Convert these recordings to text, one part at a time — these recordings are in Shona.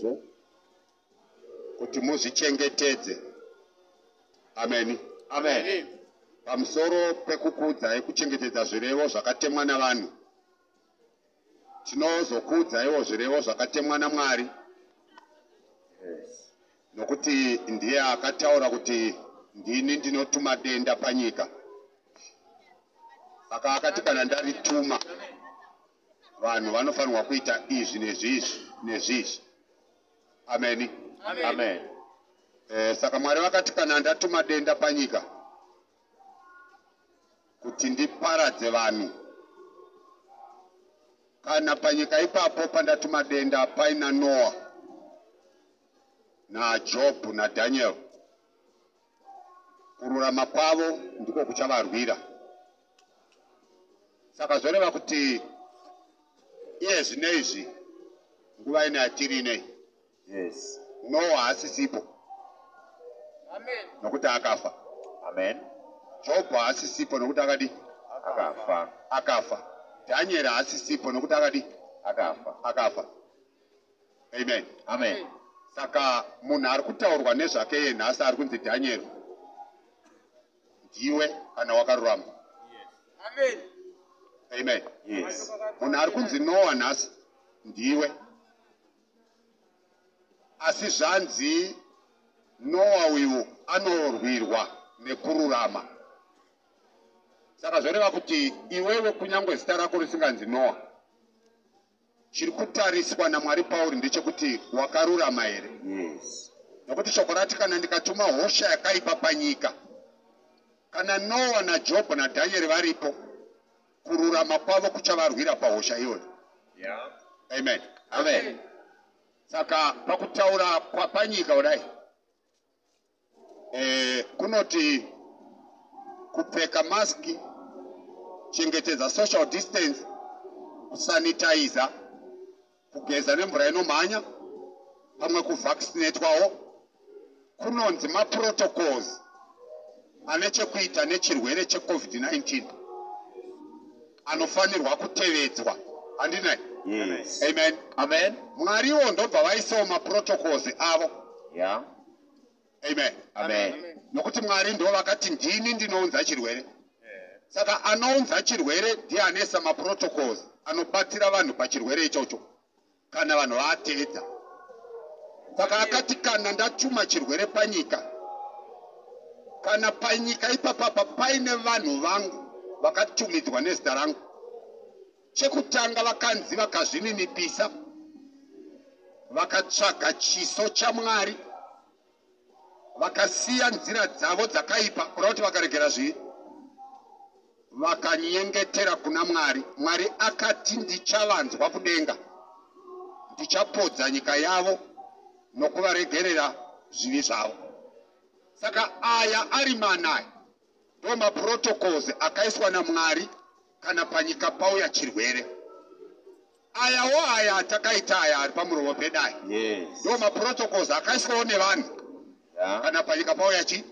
izvozvo kuti muzvichengetedze. Ameni Amen. pamusoro pekukuudzai kuchengetedza zvirevo zvakatemwa navanhu tinozokuudzaiwo zvirevo zvakatemwa namwari. Nokuti ndiye akataura kuti ndini ndinotuma denda panyika. Saka akati kana ndarituma vanhu vanofanirwa kuita izvi nezvizvi nezvizvi ameni Amen. Eh, saka mwari vakati kana ndatuma denda panyika kuti ndiparadze vanhu. Kana panyika ipapo pandatuma denda paina noa najobhu nadhaniel kururama kwavo ndiko kuchavarwira. Saka zvoreva kuti iye zvinezvi nguva ino yatiri inei Yes. noa haasisipo Amen. nokuti akafa Amen. jobho haasisipo nokuti akadi Akafa. akafa dhanieri haasisipo nokuti akadi Akafa. akafa amen Amen. saka munhu ari kutaurwa nezvake iye nhasi ari kunzi dhanieri ndiwe kana wakarurama Amen. amen Yes. munhu ari kunzi noa nhasi ndiwe asi zvanzi noa uyu anorwirwa nekururama saka zvoreva kuti iwewe kunyange zita rako risinganzi noa chiri kutariswa namwari pauri ndechekuti wakarurama here Yes. nokuti shoko rati kana ndikatuma hosha yakaipa panyika kana noa najobho nadhanieri varipo kururama kwavo kuchavarwira pahosha iyoyo Yeah. amen Amen. Saka pakutaura kwapanyika kudai e, kunoti kupfeka maski chengetedza social distance kusanitiza kugeza nemvura inomhanya pamwe kuvhaccinatwawo kunonzi maprotocols ane chekuita nechirwere checovid-19 anofanirwa kutevedzwa. Handinai Yes. amen Amen. mwariwo ndobva vaisawo maprotocols avo Yeah. amen Amen. nokuti mwari ndo vakati ndini ndinounza chirwere saka anounza chirwere ndiye anoisa maprotocols anobatsira vanhu pachirwere ichocho kana vanhu vaateedza saka akati kana ndatuma chirwere panyika kana panyika ipapapa paine vanhu vangu vakatumidzwa nezita rangu chekutanga vakanzi vakazvininipisa. Vakatsvaga chiso chamwari vakasiya nzira dzavo dzakaipa kuda kuti vakaregera zvii vakanyengetera kuna mwari. Mwari akati ndichavanzwa kudenga. Ndichapodza nyika yavo nokuvaregerera zvivi zvavo. Saka aya ari manaya ndo maprotocols akaiswa namwari kana panyika pauya chirwere ayawo aya atakaita aya ari pamuromo pedai. Yes. ndo maprotocols akaiswawo nevanhu. Yeah. kana panyika pauya chi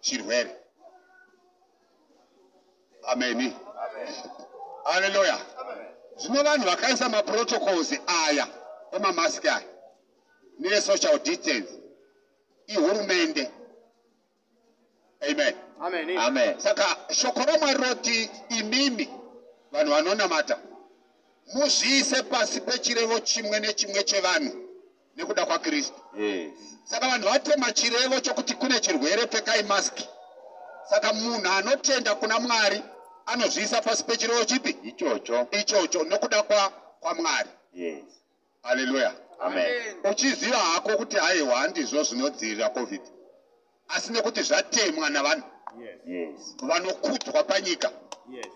chirwere. Ameni haleluya zvino vanhu vakaisa maprotocols aya emamaski aya neesocial distance ihurumende amen Amen. Amen. saka shoko ramwari roti imimi vanhu vanonamata muzviise pasi pechirevo chimwe nechimwe chevanhu nekuda kwakristu Yes. saka vanhu vatema chirevo chokuti kune chirwere pfekai maski saka munhu anotenda kuna mwari anozviisa pasi pechirevo chipi Ichocho. ichocho nokuda kwa kwamwari Yes. haleluya Amen. uchiziva hako kuti haiwa handizvo zvinodzivirira covid asi nekuti zvatemwa navanhu Yes. vanokudzwa panyika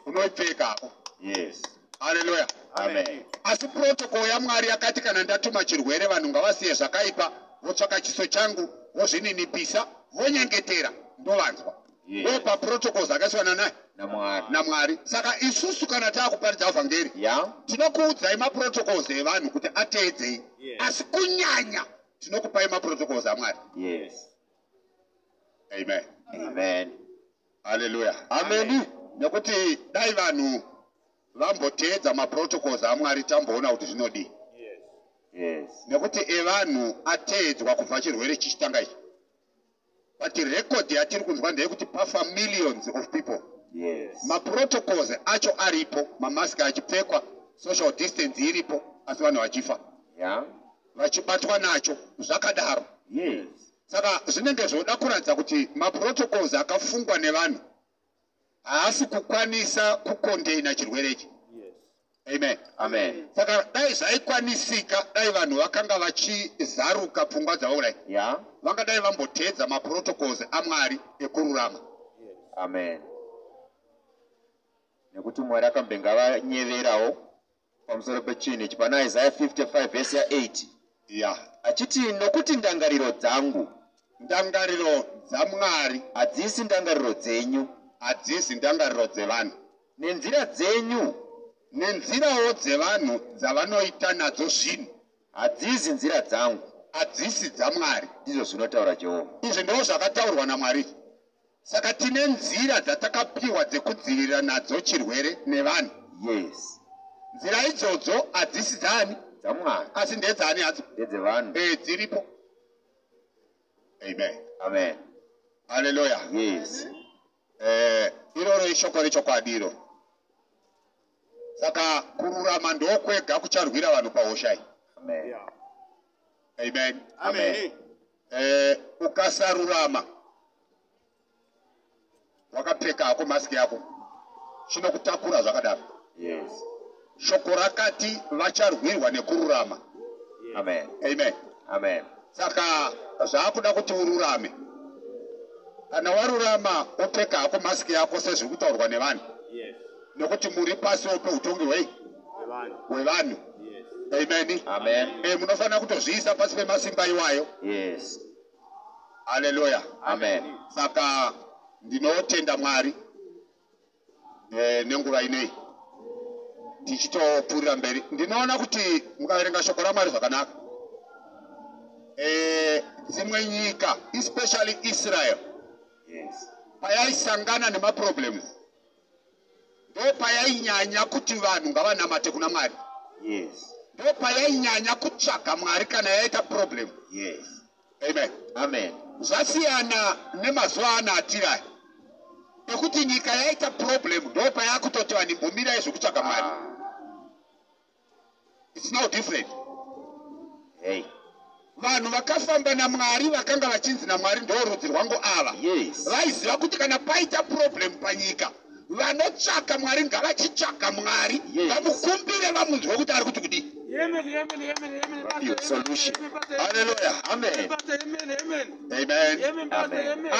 unoipfeka hako Yes. haleluya Amen. asi protocol yamwari yakati kana ndatuma chirwere vanhu ngavasiye zvakaipa votsvaka chiso changu vozvininipisa vonyengetera ndovanzwa Yes. ndo paprotocols akaiswa nanai Namwari. namwari saka isusu kana taakuparidza vhangeri Yeah. tinokuudzai maprotocols evanhu kuti ateedzei asi kunyanya tinokupai maprotocols amwari Yes. Amen Amen. haleluya ameni nekuti dai vanhu vamboteedza maprotocols amwari tamboona kuti zvinodii Yes. nekuti evanhu ateedzwa kubva chirwere chichitanga ichi but rekodhi yatiri kunzwa ndeyekuti pafa millions of people Yes. maprotocols acho aripo mamaski achipfekwa social distance iripo asi vanhu vachifa Yeah. vachibatwa nacho zvakadaro Yes. Saka zvinenge zvoda kuratidza kuti maprotocols akafungwa nevanhu haasi kukwanisa kukondeina chirwere ichi. Amen. Amen. saka dai zvaikwanisika dai vanhu vakanga vachizaruka pfungwa dzavo kudai. Yeah. vangadai vamboteedza maprotocols amwari ekururama. Amen. Nekuti Mwari akambenga vanyeverawo pamusoro pechinhu ichi pana Isaiah 55 vhesi ya8 ya. Achiti nokuti ndangariro dzangu ndangariro dzamwari. Hadzisi ndangariro dzenyu. Hadzisi ndangariro dzevanhu. Nenzira dzenyu nenzirawo dzevanhu dzavanoita nadzo zvinhu. Hadzisi nzira dzangu. Hadzisi dzamwari. Ndizvo zvinotaura jehovha. Izvi ndo zvakataurwa namwari. Saka tine nzira dzatakapiwa dzekudzivirira nadzo chirwere nevanhu. Yes. Nzira idzodzo hadzisi dzani. Dzamwari. Asi ndedzani hadzo? Ndedzevanhu. E dziripo amen. Amen. Haleluya yes. Eh, iroro ishoko rechokwadi saka kururama ndokwega kucharwira vanhu pahosha iyi. Amen. Amen. Amen. Eh, ukasarurama. Wakapfeka hako masiki yako. Chinokutakura zvakadaro. Yes. Shoko rakati vacharwirwa nekururama. Amen. Amen. Amen. Saka zvaakuda kuti ururame. Kana warurama upfeka hako masiki yako sezviri kutaurwa nevanhu Yes. nekuti muri pasiwo peutongi hwei? Evanhu. hwevanhu Yes. ameni amen. E, munofanira kutozviisa pasi pemasimba iwayo. Yes. Haleluya amen. Saka ndinotenda mwari e, nenguva inei. Tichitopfuurira mberi. Ndinoona kuti mukaverenga shoko ramwari zvakanaka. E, dzimwe nyika especially israel. Yes. Payaisangana nemaproblems ndo payainyanya kuti vanhu ngavanamate kuna mwari. Yes. Ndo payainyanya kutsvaga mwari kana yaita problem. Yes. Amen. Amen. Zvasiyana nemazuva ano atiri aya ekuti nyika yaita problem ndo payakutoti vanhu imbomirai zvekutsvaga mwari. Ah. its now different. Hey vanhu vakafamba namwari vakanga vachinzi namwari ndo rudzi rwangu ava. Yes. Vaiziva kuti kana paita problem panyika vanotsvaka mwari ngavachitsvaga mwari. Yes. vamukumbire vamunzwe kuti ari kuti kudii. Amen.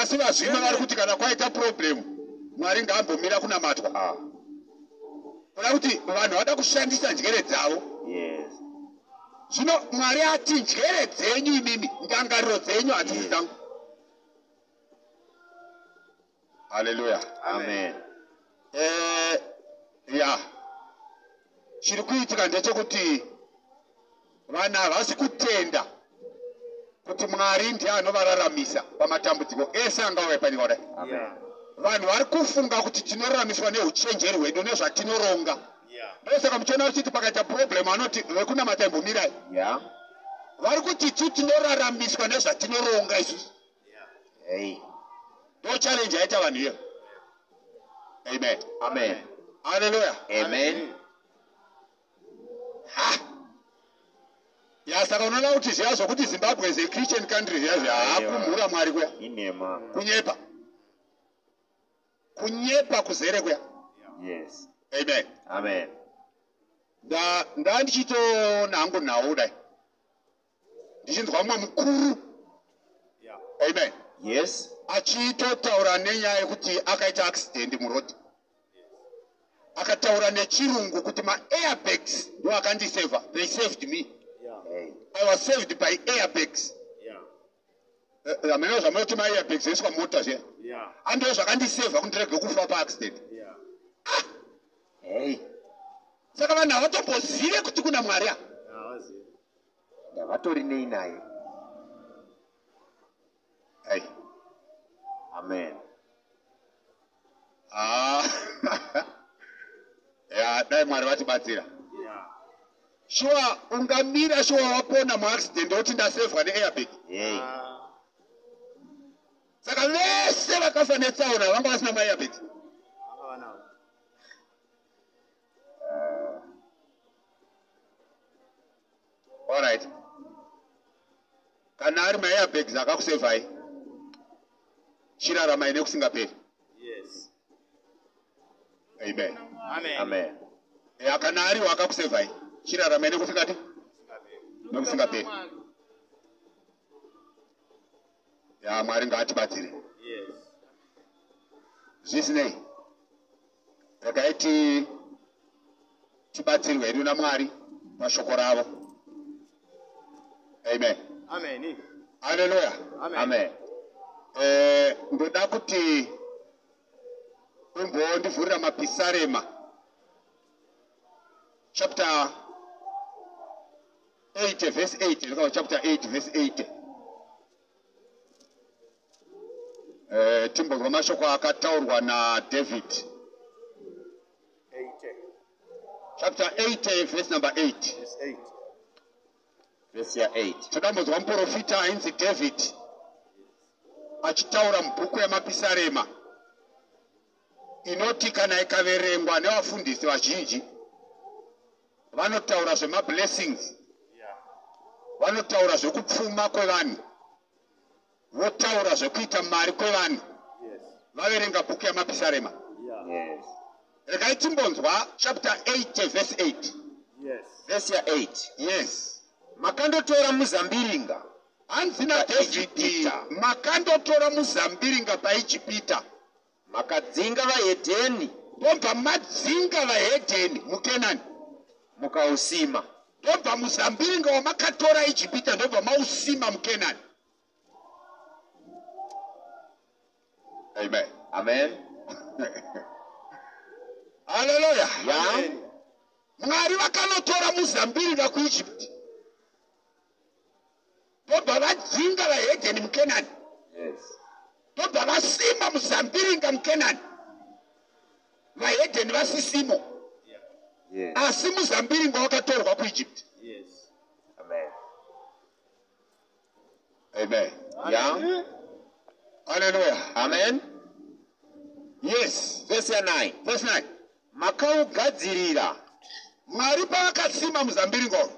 asi vazvino vari kuti kana kwaita problem mwari ngaambomira kunamatwa ah. Kuda kuti vanhu vada kushandisa njere dzavo. Yes zvino mwari ati njere dzenyu imimi ndangariro dzenyu hadzisi dzangu. Haleluya amen. Eh, ya. Chiri kuitika ndechekuti vanhu havasi kutenda kuti mwari ndiye anovararamisa pamatambudziko ese angauya panyika kudai amen. Vanhu vari kufunga kuti tinoraramiswa neuchenjeri hwedu nezvatinoronga. Ndosaka muchiona uchiti pakaita problem anoti vekunamata imbomirai yeah. Vari kuti tu tinoraramiswa nezvatinoronga isusu Yeah. ndo challenge yaita vanhu iyo amen. Amen. Haleluya amen. Ha! Ya saka unoona kuti zviya zvokuti zimbabwe is a christian country. Zviya zviya haakumhura mwari kuya. Inema kunyepa. Kunyepa kuzere kuya. Yes amen. Amen. Nda nda ndichitoona hangu nhau kudai ndichinzwa mumwe mukuru. Yeah. amen. Yes. Achitotaura nenyaya yekuti akaita accident murodhi akataura nechirungu kuti maairbags ndo akandisevha they saved me. Yeah. i was saved by airbags. Yeah. amene zvamunoti maairbags oiswa mota zviya. Yeah. ando zvakandisevha kuti ndirege kufa paaccident Yeah. Saka vanhu havatombozive kuti kuna mwari. Ndavatori nei naye hey. amen Ah. ya dai mwari vatibatsira Yeah. shuwa ungamira shuwa wapona muaccident woti ndasevhwa neairbag. Ah, saka vese vakafa netsaona vanga vasina maairbag alright kana ari maairbag akakusevhai chiraramai nekusingaperi Yes. amen Amen. Amen. eya kana ariwo akakusevhai chiraramai nekusingati nekusingaperi ya mwari ngaatibatsire Yes. zvisinei regai ti tibatsirwe hedu namwari pashoko ravo amen. Amen. Haleluya amen, amen. eh ndoda kuti imbondivhurira mapisarema chapter 8 vhesi 8 ndikawo chapter 8 vhesi 8 eh timbonzwa mashoko akataurwa nadhavhidhi chapter 8 verse number 8, verse 8 vhesi ya8 takambonzwa muprofita ainzi david achitaura mubhuku yamapisarema inoti kana ikaverengwa nevafundisi vazhinji vanotaura zvemablessings vanotaura zvekupfuma kwevanhu votaura zvekuita mari kwevanhu vaverenga bhuku yamapisarema regai timbonzwa chapter 8 vhesi 8 vhesi ya8 yes. Makandotora muzambiringa. Hanzi nadhavhidhi makandotora muzambiringa paijipita makadzinga vahedheni. Ndobva madzinga vahedheni mukenani. Mukausima. ndobva muzambiringa wamakatora ijipita ndobva mausima mukenani. Amen. Amen. haleluya Ya. Amen. mwari vakanotora muzambiringa kuijipiti ndobva vadzinga vahedheni mukenani ndobva vasima muzambiringa mukenani vahedheni vasisimo asi muzambiringa wakatorwa kuijipiti Yes. Amen. Ya. haleluya Amen. yes. Verse ya 9. verse 9 Makaugadzirira. Mwari paakasima muzambiringa uyu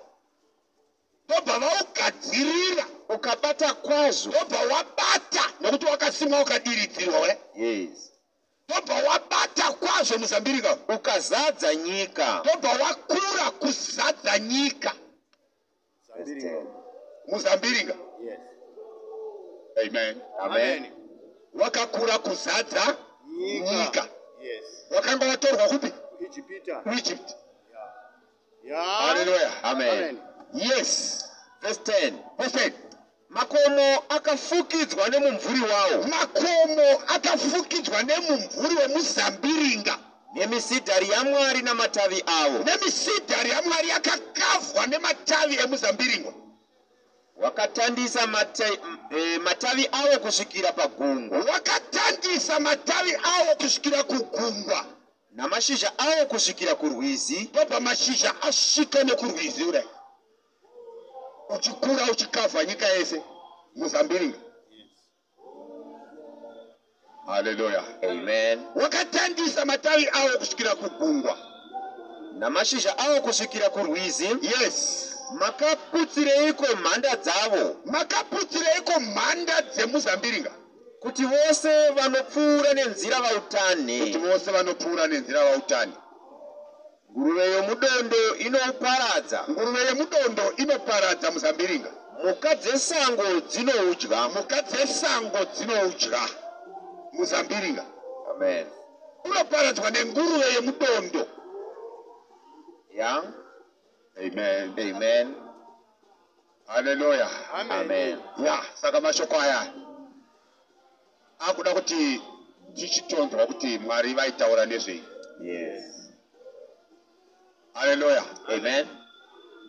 ndobva vaugadzirira ukabata kwazvo. ndobva wabata nokuti wakasimwa ukadiridzirwa we Yes. ndobva wabata kwazvo muzambiringa uyu Ukazadza nyika. ndobva wakura kuzadza nyika Verse Zambiringa. 10. muzambiringa Yes. amen Amen. wakakura kuzadza nyika Yes. wakanga watorwa kupi Ijipita. kuegypt Yeah. haleluya Amen. Yes. Verse 10. verse 10 Makomo akafukidzwa nemumvuri wawo makomo akafukidzwa nemumvuri wemuzambiringa. Nemisidhari yaMwari namatavi awo. nemisidhari yamwari yakakavhwa nematavi emuzambiringa. Wakatandisa mata, e, matavi awo kusvikira pagungwa. Wakatandisa matavi awo kusvikira kugungwa. Namashizha awo kusvikira kurwizi. Ndobva mashizha asvika nekurwizi urai uchikura uchikavha nyika yese muzambiringa? Haleluya Amen. wakatandisa matavi awo kusvikira kugungwa. Namashizha awo kusvikira kurwizi. Yes. Makaputsireiko mhanda dzavo? Makaputsireiko mhanda dzemuzambiringa? Kuti vose vanopfuura nenzira kuti vautane vose vanopfuura nenzira vautani nguruve yomudondo inoparadza. Nguruve yemudondo inoparadza muzambiringa. Mhuka dzesango dzinoudya. Mhuka dzesango dzinoudya muzambiringa. Amen. Unoparadzwa nenguruve yemudondo ya amen. Amen. Haleluya amen. Ya saka mashoko aya akuda kuti tichitonzwa kuti mwari vaitaura nezvei yes haleluya amen.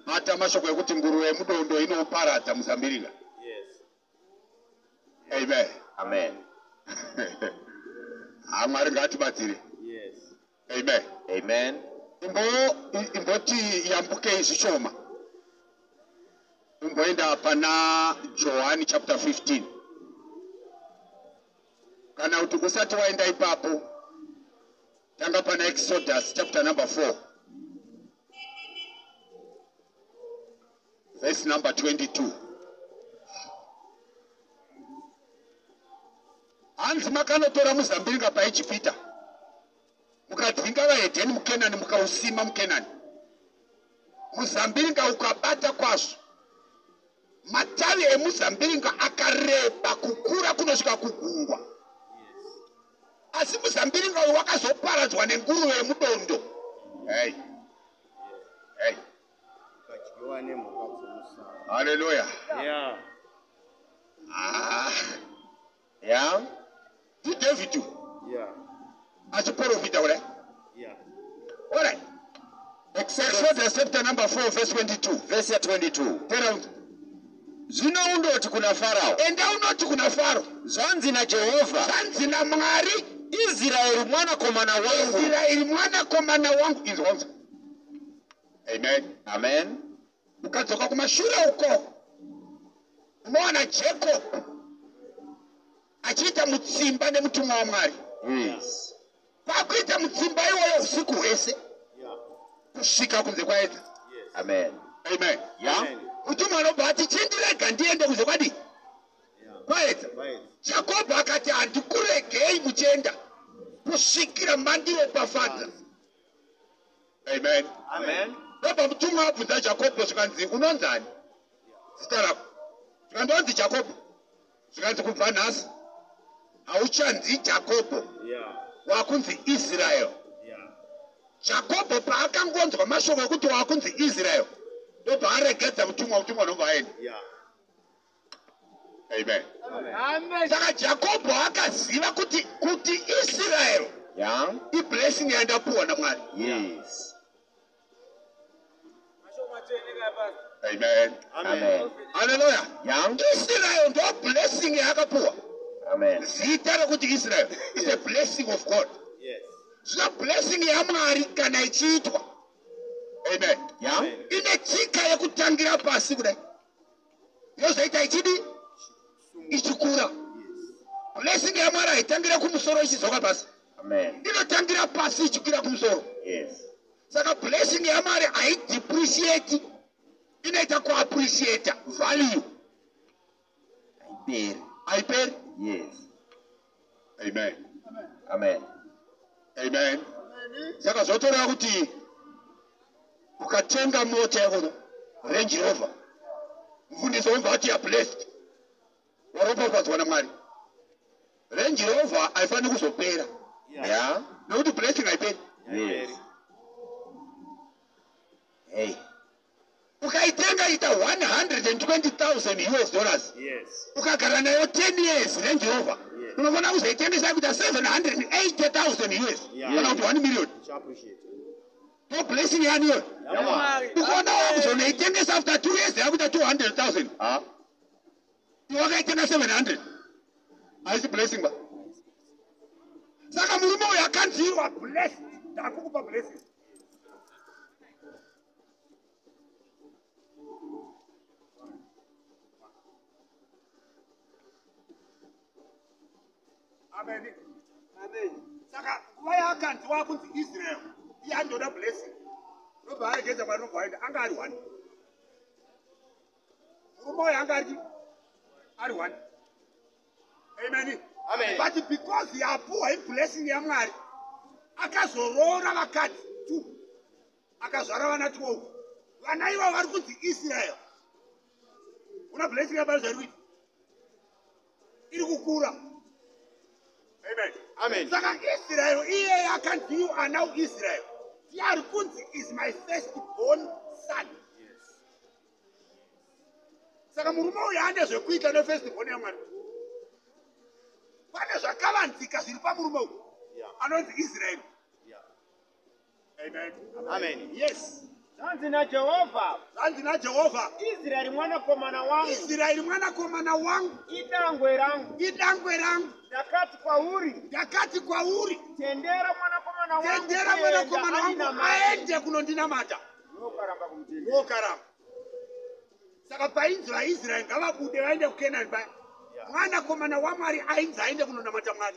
Mata mashoko ekuti nguruve mudondo inoparadza muzambiringa Yes. amen. Amen. Ha ngatibatsire. Yes. amen. Amen. Imbo imboti yambuke zvishoma imboenda pana johani chapter 15 kana kuti usati waenda ipapo tanga pana exodus chapter number 4 verse number 22 hanzi makanotora muzambiringa paijipita mukadzinga vahedheni mukenani mukausima mukenani. Muzambiringa ukabata kwazvo. Matavi emuzambiringa akareba kukura kunosvika kugungwa. Asi muzambiringa uyu wakazoparadzwa nenguruve yemudondo. Hei ukadyiwa nemhuka dzomusango haleluya ya Ah, ya? Ndidhavhidhi ya achiprofita kudai ya Alright. Exodus chapter number 4 verse 22. vhesi ya22 Tell him, zvino undoti kuna farao. Enda unoti kuna Faro, zvanzi najehovha zvanzi naMwari, israeri mwanakomana wangu. Israeri mwanakomana wangu. Inzwanza. Amen. amen Ukadzoka kumashure uko, unowana Jacob achiita mutsimba nemutumwa waMwari. Pakuita mutsimba iwoyo usiku hwese kusvika kunze kwaedza. amen. Amen. ya? Amen. Mutumwa anobva ati chindirega ndiende kunze kwadi? Kwaedza. jakobho akati handikuregei muchienda kusvikira mandiropafadza amen. Amen robva mutumwa abvunza jakobho zvikanzi unonzani zita rako zvikandonzi jakobho zvikanzi kubva nhasi hauchanzi jakobho ya. Wakunzi israel ya. Jakobho paakangonzwa mashoko ekuti wakunzi israel ndobva aregedza mutumwa mutumwa unobva aenda ya. Amen. Saka jakobho akaziva kuti kuti israel ya. iblessing yandapuwa namwari yes amen. Amen. Haleluya ya israel ndo blessing yaakapuwa amen. Zita rekuti israel is a blessing of god. Yes. Zvina blessing yamwari kana ichiitwa. Amen. Ya ine tsika yekutangira pasi kudai. Yozoita ichidi? Ichikura. Blessing yamwari haitangira kumusoro ichidzoka pasi. Amen. Inotangira pasi ichikwira kumusoro. Yes. Saka blessing yamwari haidepreciate inoita kuappreciata value. Haiperi haiperi yes. Amen. Amen. Amen. Saka zvotoreva kuti ukatenga mota yakono range rover mufundisi womva kuti ya blessed. Waropafadzwa namwari. Range rover haifaniri kuzopera. Ya nekuti blessing haiperi yes. Hey ukaitenga ita 120000 us dollars. Yes. Ukagara nayo 10 years range rover. Yes. unofana kuzoitengesa kuita 780000 us Yeah. kana kuti 1 million. Appreciate. To blessing yaniyo Yamwari. ukaona wakuzonoitengesa after 2 years yakuita 200000 ah wakaitenga 700 haisi blessing ba. Saka murume uyu akanzirwa blessed. Ndakukupa blessing ameni saka nguva yaakanzi wakunzi israel iye andoda blessing robva aregedza kwarinobva aenda anga ari one. Murume uyu anga ari ari one. Amen. Amen. but because yapuwa iblessing yamwari akazoroora vakadzi two akazvara vana 12 vana ivo vari kunzi israel. Una blessing yabari zvari kuita? Iri kukura. amen Amen. Saka israel iyeye akanzi you are now israel tiari kunzi is my first born son saka murume uyu ane zvekuita nefirst born yamwari. Pane zvakavanzika zviri pamurume uyu anonzi amen. Amen. yes. Zvanzi najehovha. Zvanzi najehovha. Israeri mwanakomana wangu. Israeri mwanakomana wangu. Idangwe rangu. Idangwe rangu ndakati kwauri ndakati kwauri tendera mwanakomana mwana wangu tendera mwanakomana wangu aende kunondinamata. Nokaramba kumutendera. ndokaramba saka painzi vaisraeri ngavabude vaende kukenani paya mwanakomana wamwari ainzi aende kunonamata mwari.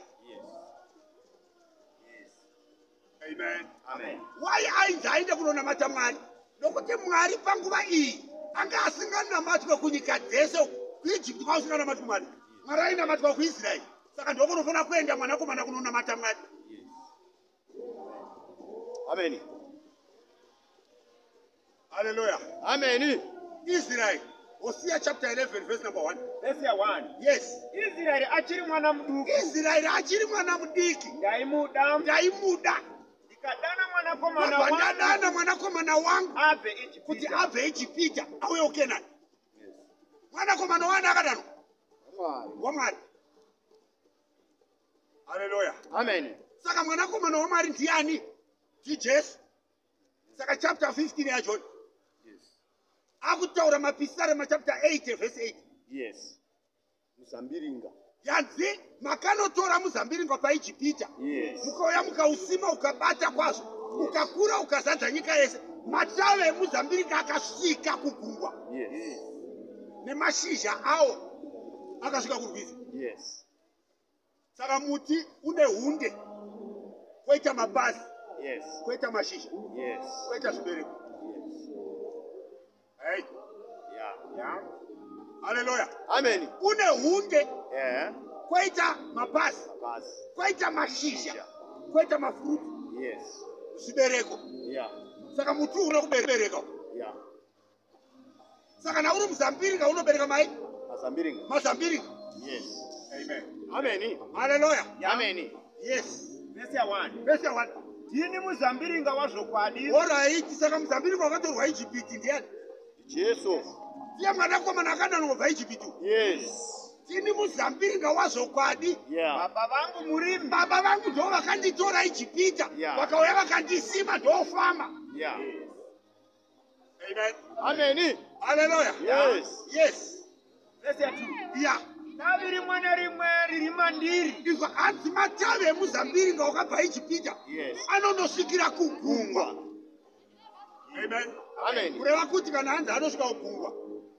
Amen. Amen. wai ainzi aende kunonamata mwari? Nokuti mwari panguva iyi anga asinganamatwe kunyika dzese kuijipti kwausinganamatwe mwari. Mwari ainamatwa kuisraeri saka ndokunofanira kuenda mwanakomana kunonamata mwari. Amen. haleluya Amen. israeri hosea chapter 11 verse number 1 Verse ya 1. yes. Israeri achiri mwana muduku. Israeri achiri mwana mudiki. Ndaimuda. Ndaimuda. Ndikadana mwanakomana wangu. ndadana mwanakomana wangu. Abve kuti Ijipita. abve echipita auye ukenani mwanakomana wani akadanwa? Wamwari haleluya Amen. saka mwanakomana wamwari ndiani ndijesu saka chapter 15 yachona akutaura mapisari machapter 8 verse 8 Yes. Musambiringa. yanzi makanotora muzambiringa paijipita Yes. mukauya mukausima ukabata kwazvo ukakura ukazadza nyika yese matave emuzambiringa akasvika kugungwa Yes. nemashizha awo akasvika kurwizi Yes. Saka muti une hunde kwoita mapazi Yes. kwoita mashizha Yes. kwoita zvibereko Yes. hey. Yeah. Ya. haleluya Amen. une hunde Yeah. kwoita mapazi kwoita mashizha kwoita mafuruti Yes. zvibereko Yeah. saka muti une kubereka Yeah. saka nauri muzambiringa unobereka mai Musambiringa. mazambiringa Yes. Amen Amen. haleluya Amen. yes Verse ya 1. vese one Ndini muzambiringa wazvokwadi orit saka muzambiringa wakatorwa ijipiti ndiani Jesu. ndiye mwanakomana akadanwa kubva ijipiti Yes. tini muzambiringa wazvokwadi Yeah. baba vangu murimi baba vangu ndo vakanditora ijipita Yeah. vakauya vakandisima ndofamba Yeah. amen Amen. haleluya Yes. yes Verse ya 2. Davi rimwe nerimwe riri mandiri izwa hanzi matavi emuzambiringa wakabva ijipita Yes. anonosvikira kugungwa amen Amen. kureva kuti kana hanzi anosvika kugungwa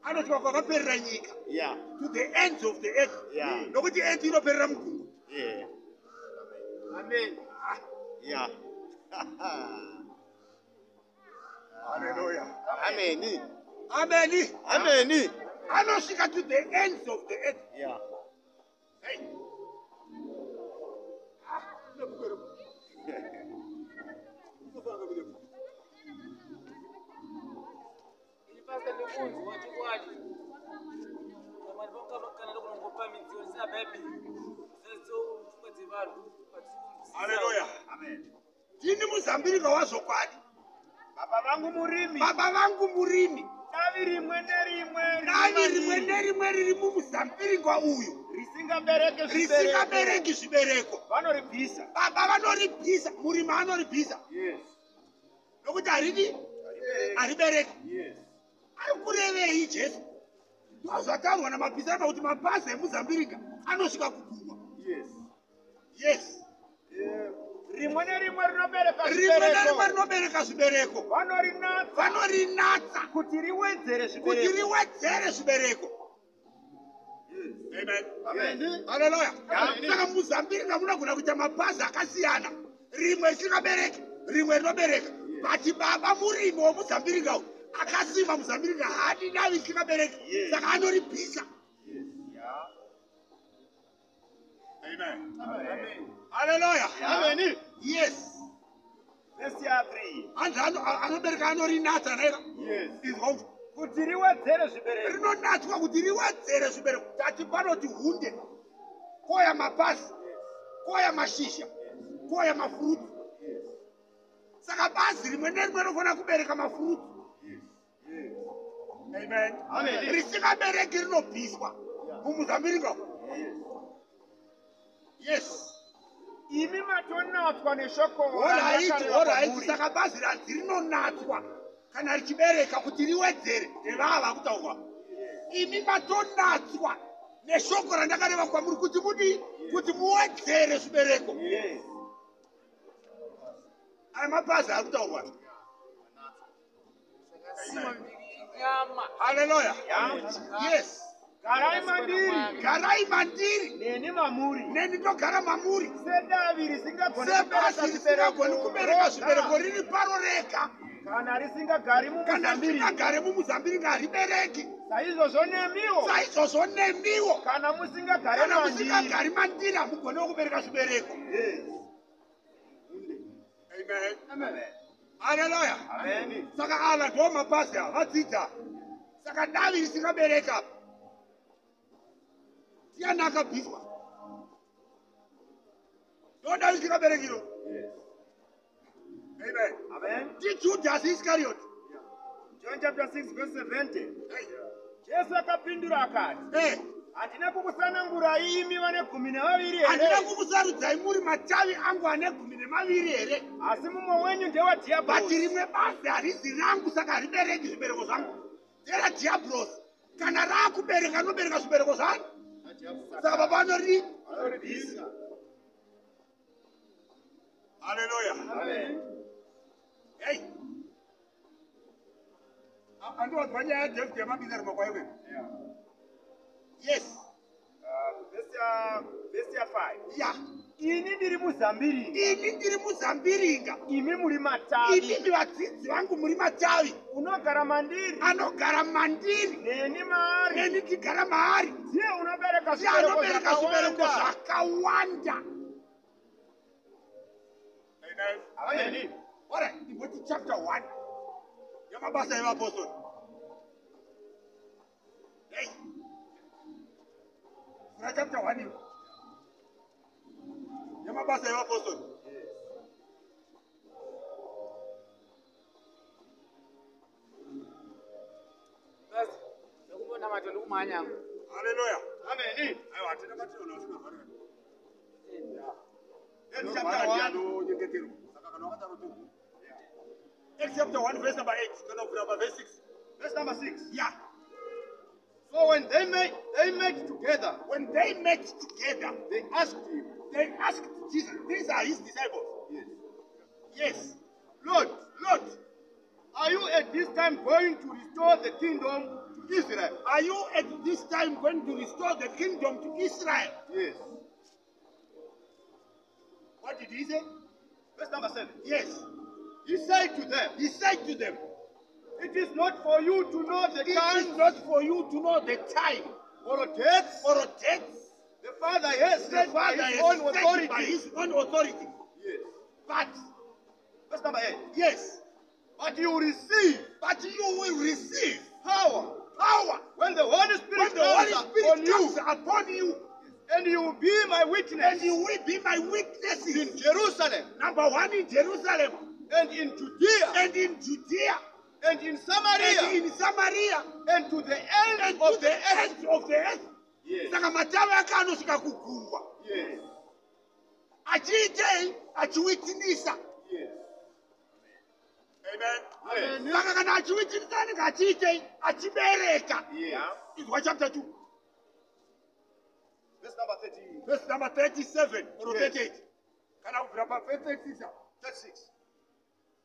anosvika kwakaperera nyika Yeah. to the ends of the earth Yeah. nokuti earth inoperera mugungwa Yeah. amen Yeah. haleluya Amen. ameni Amen. Anosvika to the ends of the earth. Yeah. Hey. Haleluya ndini muzambiringa wazvokwadi. Baba vangu murimi. Baba vangu murimi rimwe nerimwe davi rimwe nerimwe riri mumuzambiringa uyu. Risingabereki zvibereko. Vanoribvisa. Baba vanoribvisa murimi anoribvisa. Yes. nokuti haridi? Haribereki Yes. ari kurevei jesu ndozvataurwa namapisarama kuti mabhazi emuzambiringa anosvika kugungwa Yes. yes rimwe nerimwe rinobereka rimwe nerimwe rinobereka zvibereko vanorinatsa. Vanorinatsa. Kuti riwedzere kuti zvibereko. Riwedzere zvibereko haleluya saka muzambiringa munogona kuita mabhazi akasiyana. Rimwe risingabereki rimwe rinobereka. But baba murimi womuzambiringa uyu akasima muzambiringa hadi davi risingabereki saka anoribvisa haleluya Amen. yes. Vesi ya 3 hanzi ano- anobereka anorinatsa naika Yes. izwa kuti riwedzere zvibereko. Rinonatswa kuti riwedzere zvibereko. Tati panoti hunde. Koya mabhazi koya mashizha. Koya mafuruti saka bazi rimwe nerimwe rinofanira kubereka mafuruti amen. Amen. risingabereki rinobviswa mumuzambiringa yes. Imi matonatswa neshoko orit randakareva orit kwamuri. saka bazi ranzi rinonatswa kana richibereka kuti riwedzere ndevava kutaurwa imi matonatswa neshoko randakareva kwamuri kuti mudi kuti muwedzere zvibereko Yes. aya mabhazi ari kutaurwa Sima mbiri inyama. haleluya yes garai mandiri. Garai mandiri. Neni mamuri. Neni ndogara mamuri. Sedavi risingagoni risingagoni kubereka zvibereko riri paro rega. Kana risingagari kana mumuzambiri risingagare mumuzambiri ngaribereki saizvozvo nemiwo. Saizvozvo nemiwo. Kana musingagari kana mandiri. musingagari mandiri hamugonewo kubereka zvibereko. Amen. Haleluya Amen. saka ala ndo mabhazi avadzidza saka davi risingabereka ndiani akabviswa. Amen. Amen. ndijudhasi iskarioti john chapter 6 verse 70 jesu akapindura akati handina kukusanangura imi vane gumi nevaviri handina kukusarudzai muri matavi angu ane gumi nemaviri here? Asi mumwe wenyu ndewadhiabhoti bati rimwe basi harizi rangu saka haribereki zvibereko zvangu. Nderadhiabhurosi kana raakubereka nobereka zvibereko zvangu saka baba vanori haleluya hei andiwadzwa nyaya yadhavhidi yamabisa rimakwayo kwenu yes vhesi ya5 ya. Ini ndiri muzambiri ini ndiri muzambiringa. Imi muri ini matavi ndi vadzidzi vangu muri matavi. Unogara mandiri. Anogara mandiri. Neni maari. Neni ndigara maari. Ndiye unobereka anobereka zvibereko zvakawanda. zvakawanda. Amen. ora ingoti chapter 1 yamabasa evapostori vura chapter 1 iyo yamabasa evapostori Basi, ndakubonamata ndikumhanya. haleluya Amen. aiwa hatina matinonausinorwarira Then chapter 1. nyengeterwa saka kana wakadaro tu Acts chapter 1 verse number 8 kana kuvira paverse 6 Verse number 6. yeah So when they met, they met together, when they met together they asked him, they asked jesus these are his disciples yes. yes Lord, lord are you at this time going to restore the kingdom to Israel? are you at this time going to restore the kingdom to israel Yes. what did he say Verse number 7. yes He said to them, he said to them It is not for you to know the it is time not for you to know the time. or dates or dates the Father has the set by father his has own authority. by his own authority. Yes. but Verse number 8. yes. But you will receive but you will receive power. Power. When the Holy Spirit the Holy comes Spirit upon comes you, upon you, and you will be my witness. And you will be my in. Jerusalem. Number one in Jerusalem, and in Judea. And in Judea, and in Samaria and in Samaria, and to the end and of to the earth. end of the earth. Yes. Saka matavi ake anosvika kugungwa Yes. achiitei achiwitinisa Yes. amen saka kana achiwitinisa anenge achiitei achibereka Yeah. izwa chapter 2 Verse number 30, verse number 37 or Yes. 38 kana kubvira paverse 36 36.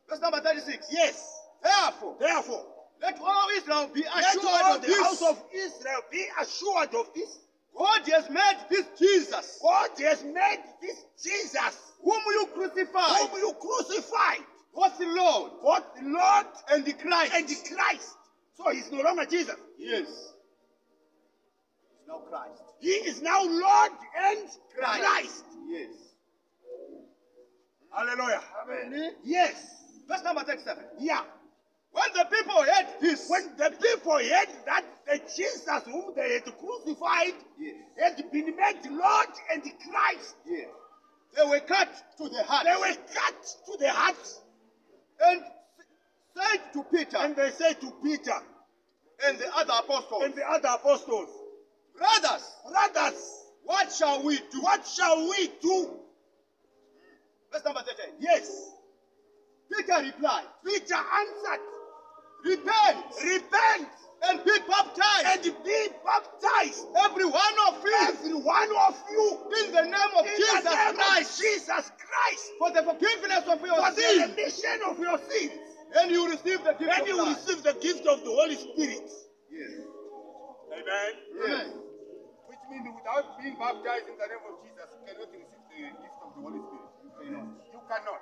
Verse number 36. yes Therefore, therefore let all Israel be assured of the this. house of israel be assured of this God has made this Jesus, god has made this jesus whom you crucified, whom you crucified both the Lord both the lord and the Christ. and the christ so he's no longer jesus Yes. It's now Christ. he is now lord and Christ. christ, Yes. hallelujah Amen. yes Verse number 37. yeah When the people heard this, when the people heard that the jesus whom they had crucified Yes. had been made lord and christ yes, they were cut to the heart they were cut to the heart and said to Peter and they said to peter and the other apostles, and the other apostles Brothers, brothers what shall we do? what shall we do Verse number 13. yes Peter replied, peter answered Repent repent and be baptized, and be baptized every one of you, every one of you in the name of in Jesus the name Christ, of jesus christ for the forgiveness of your for the sins, remission of your sins. And you receive the gift Then of you life. receive the gift of the Holy Spirit. Yes. Amen. Yes. Which means without being baptized in the name of Jesus, you cannot receive the gift of the Holy Spirit. You cannot. You cannot.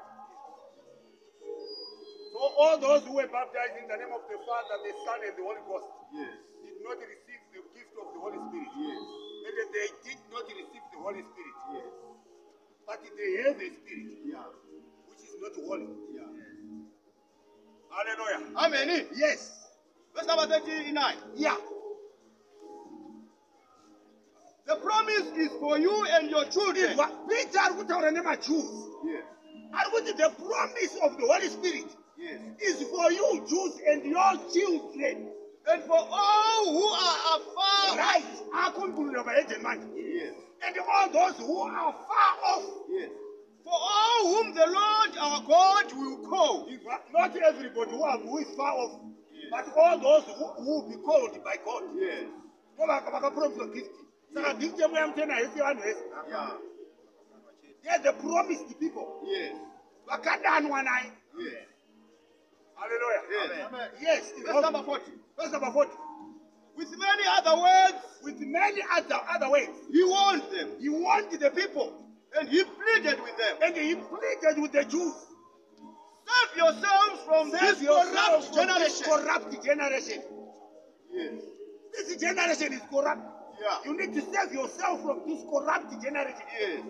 So all those who were baptized in the name of the Father, the Son, and the Holy Ghost Yes. did not receive the gift of the Holy Spirit. Yes. And they did not receive the Holy Spirit. Yes. But they have the Spirit, Yeah. which is not holy. Yeah. Hallelujah. Amen. Yes. Verse number 39. Yeah. The promise is for you and your children. Peter ari kutaura nemajews Yes. ari kuti the promise of the holy spirit Yes. is for you jews and your children And for all who are afar. right akumburira vahedhen manje Yes. and all those who are far off Yes. For all whom the Lord our God will call. Not everybody who, are, who is far off but all those who, who will be called by god Yes. ndo vaka- vakapromiswa gift saka gift yemweya mutena hesi vanhu vese Yeah. they are the promised people Yes. vakadanwa naye Yes. Haleluya Yes. yes Verse number 40. verse number 40 With many other words, with many other other ways he warned them he warned the people and he pleaded with them. and he pleaded with the jews Save yourselves from Save this corrupt from this generation. corrupt generation Yes. this generation is corrupt Yeah. you need to save yourself from this corrupt generation Yes.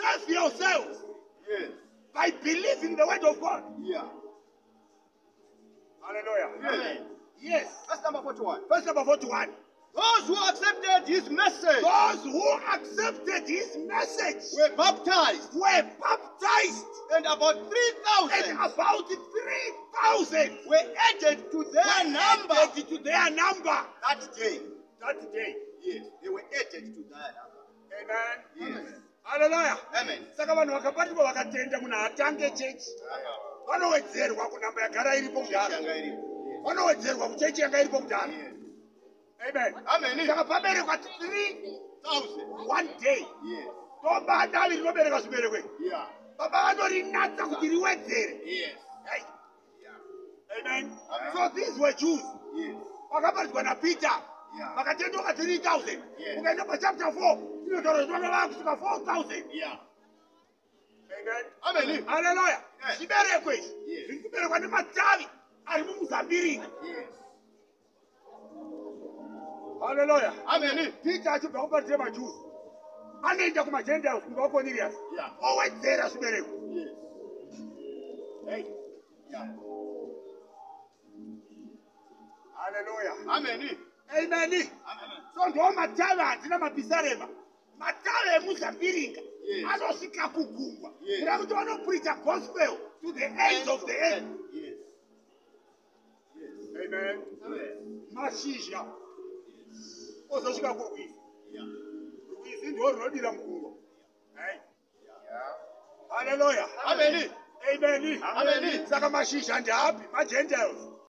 save yourselves Yes. By believing the word of god Yeah. hallelujah Yes. yes Verse number 41. verse number 41 Those who accepted his message those who accepted his message were baptized, were baptized and about 3,000. and 3,000 about 3000 were added to their number added to their number that day. that day Yes. They were added to their number. amen Yes. Haleluya Amen. saka vanhu vakabatwa vakatenda munhu atange chechi vanowedzerwa kunhamba yagara iripo kudhara vanowedzerwa kuchechi yanga iripo kudhara amen. Saka paberekwa 3000 Thousand. one day. Toba davi rinobereka zviberekwe Yeah. baba vanorinatsa kuti riwedzere. Amen. So these were jews. Vakabatidzwa napeter. Yeah. vakatendoka 3000 Yeah. ukaenda pachapter 4 kuti vanga vava kusvika 4000 Yeah. amen Amen. haleluya Yes. zvibereko izvi Yes. zviri kuberekwa nematavi ari mumuzambirika Yes. haleluya Amen. peter achibva kubatira majuzi anoenda kumagentiles kumba wakonirius Yeah. owedzera zvibereko haleluya Amen. Amen. so ndo matavi handina mapisarema matavi emuzambiringa anosvika kugungwa. Kuda kuti vanopreacha gospel to the ends of the end mashizha. Ozosvika kurwizi rwizi ndo runodira mugungwa haleluya Amen. ameni Amen. saka mashizha ndeapi magentiles